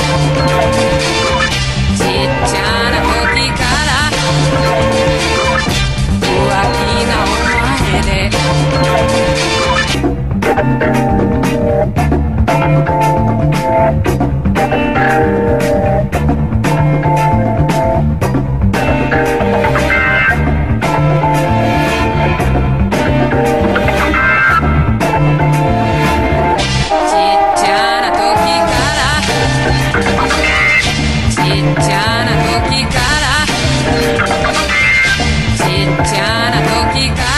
Thank you. ちゃな時から